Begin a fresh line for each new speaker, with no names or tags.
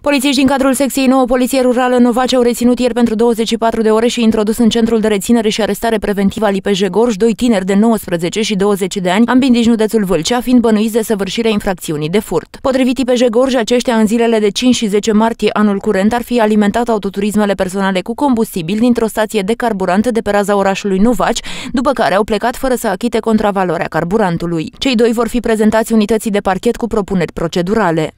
Polițiști din cadrul secției 9 Poliție Rurală Novace au reținut ieri pentru 24 de ore și introdus în centrul de reținere și arestare preventivă al IPJ Gorj doi tineri de 19 și 20 de ani, ambii din județul Vâlcea, fiind bănuiți de săvârșirea infracțiunii de furt. Potrivit IPJ Gorj, aceștia în zilele de 5 și 10 martie anul curent ar fi alimentat autoturismele personale cu combustibil dintr-o stație de carburant de pe raza orașului Novaci, după care au plecat fără să achite contravaloarea carburantului. Cei doi vor fi prezentați unității de parchet cu propuneri procedurale.